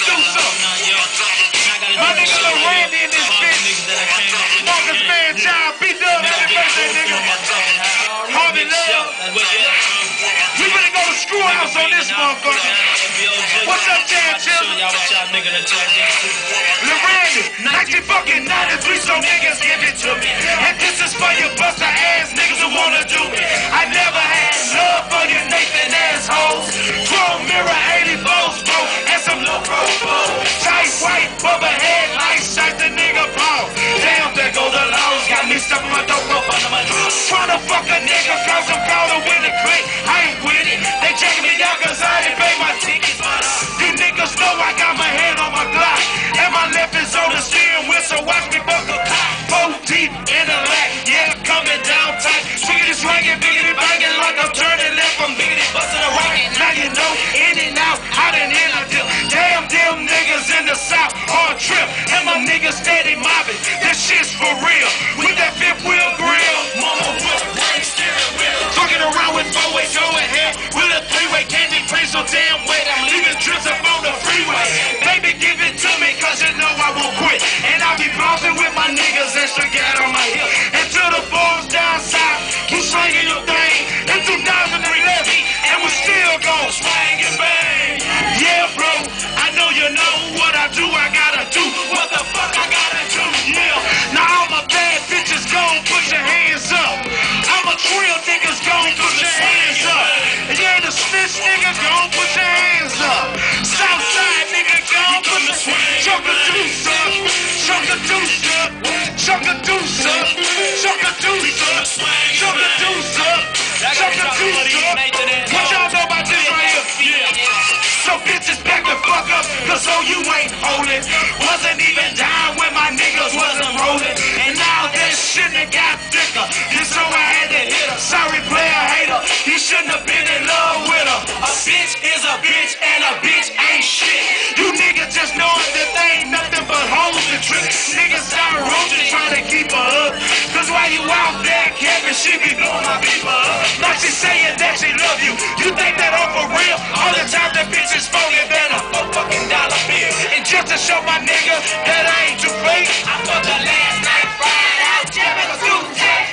do something. My nigga Lil Randy in this bitch. Marcus Man, John, B Dub, happy birthday, nigga. Harvey Love. We finna go to screw house on this motherfucker. What's up, Chad Chiller? Lil Randy, 19 fucking 93, niggas steady mobbing. This shit's for real. With that fifth wheel grill. Mama whip, ring steering wheel. Fucking around with four way, go ahead. With a three way candy plane so damn wet. I'm leaving ain't nigga, gon' put your hands up. Southside nigga, gon' put your chuck a deuce up, chuck a deuce up, chuck a deuce up, chuck a deuce up, chuck a deuce up, chuck a deuce up. What y'all know about this right here? So bitches back the fuck up, cause oh you ain't holding. Wasn't even down when my niggas wasn't rolling. And now this shit done got thicker. And so I had to hit her. Sorry player hater, he shouldn't have been you out she be blowing my people up. Like she saying that she love you. You think that all for real? All the time that bitch is phony than a fucking dollar bill. And just to show my nigga that I ain't too fake, I fucked her last night, fried out, jamming suit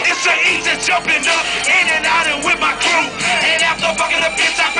It's so easy jumping up, in and out and with my crew. And after fucking the bitch, I